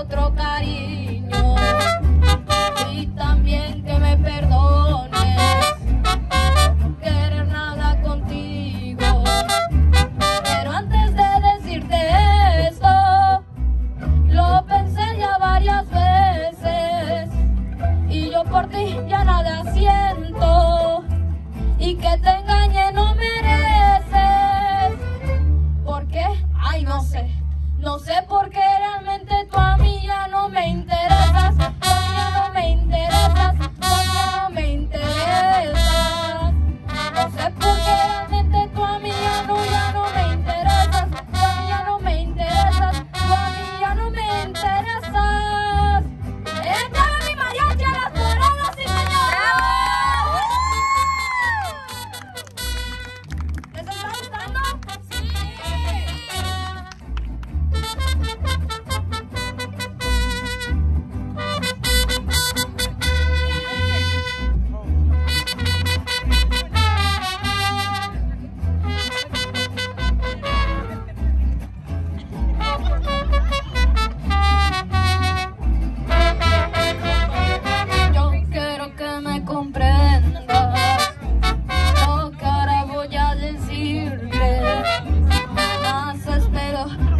otro cariño.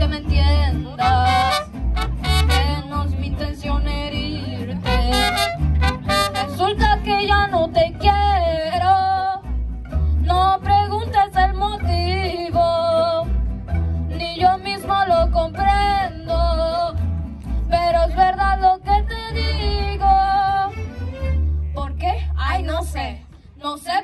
que me entiendas. Que no es mi intención herirte. Resulta que ya no te quiero. No preguntes el motivo. Ni yo mismo lo comprendo. Pero es verdad lo que te digo. ¿Por qué? Ay, no sé. No sé